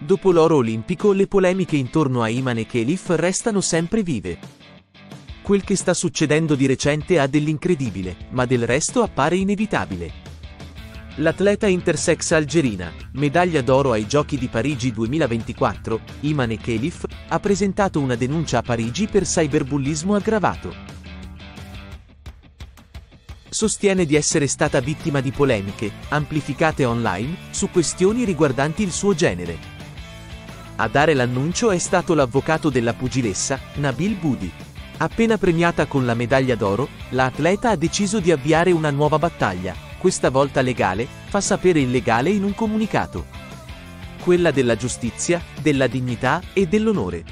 Dopo l'oro olimpico le polemiche intorno a Iman e Khelif restano sempre vive. Quel che sta succedendo di recente ha dell'incredibile, ma del resto appare inevitabile. L'atleta intersex algerina, medaglia d'oro ai Giochi di Parigi 2024, Iman Khelif, ha presentato una denuncia a Parigi per cyberbullismo aggravato. Sostiene di essere stata vittima di polemiche, amplificate online, su questioni riguardanti il suo genere. A dare l'annuncio è stato l'avvocato della pugilessa, Nabil Budi. Appena premiata con la medaglia d'oro, l'atleta ha deciso di avviare una nuova battaglia, questa volta legale, fa sapere il legale in un comunicato. Quella della giustizia, della dignità e dell'onore.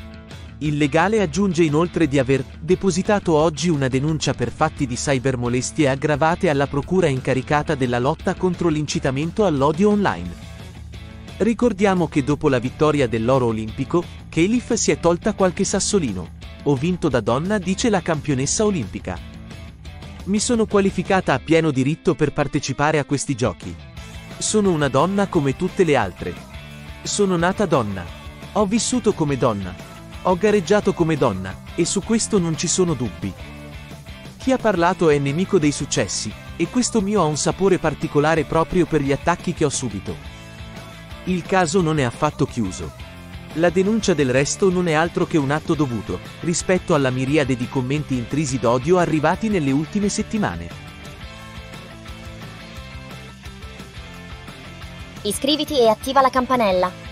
Il legale aggiunge inoltre di aver depositato oggi una denuncia per fatti di cybermolestie aggravate alla procura incaricata della lotta contro l'incitamento all'odio online. Ricordiamo che dopo la vittoria dell'oro olimpico, Khalif si è tolta qualche sassolino. Ho vinto da donna, dice la campionessa olimpica. Mi sono qualificata a pieno diritto per partecipare a questi giochi. Sono una donna come tutte le altre. Sono nata donna. Ho vissuto come donna. Ho gareggiato come donna, e su questo non ci sono dubbi. Chi ha parlato è nemico dei successi, e questo mio ha un sapore particolare proprio per gli attacchi che ho subito. Il caso non è affatto chiuso. La denuncia del resto non è altro che un atto dovuto, rispetto alla miriade di commenti intrisi d'odio arrivati nelle ultime settimane. Iscriviti e attiva la campanella.